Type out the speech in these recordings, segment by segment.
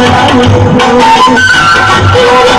Thank you.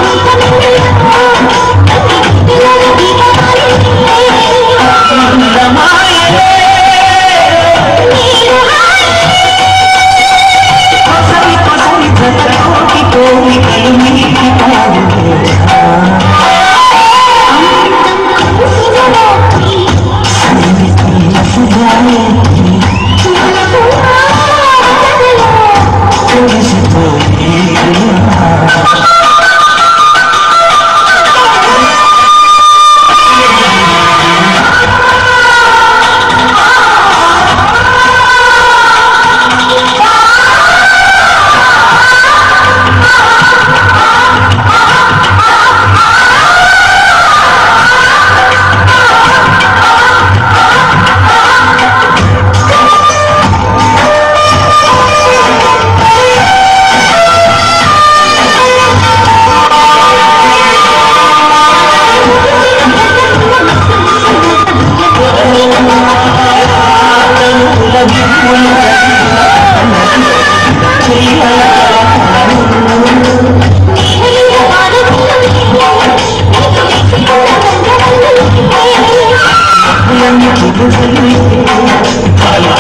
అలా